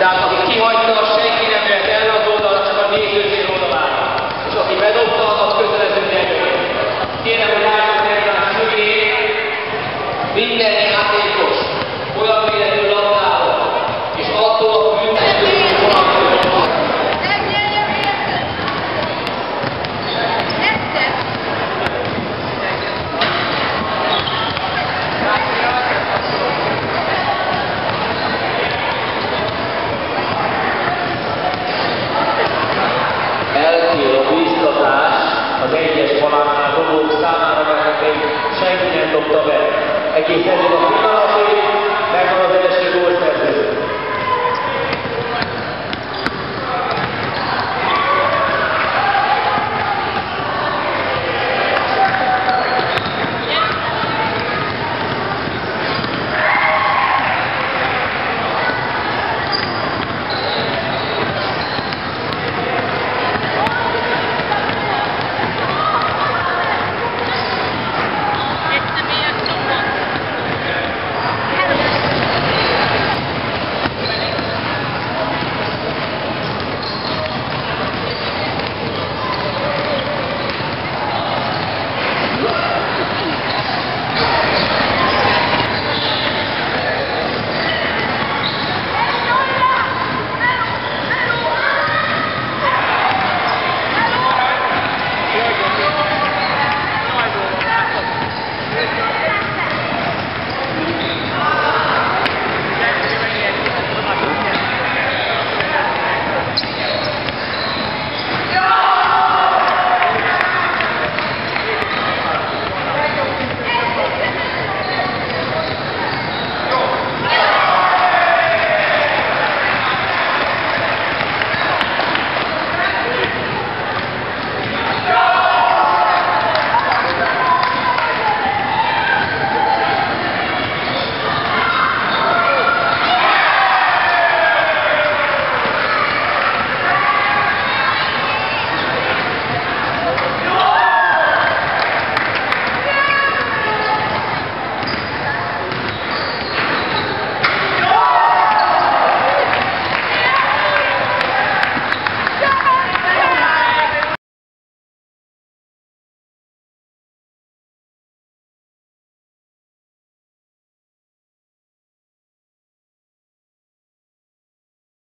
Tehát aki kihagyta, senki nem mehet erre az oldalra, csak a nézőtér oldalára. És aki bedobta, az kötelező nyelvője. Kérem, hogy álljon meg a szövét, minden játékos, olyan véletlenül, támadók számára, mert senki nem dobta be. Egész ezért a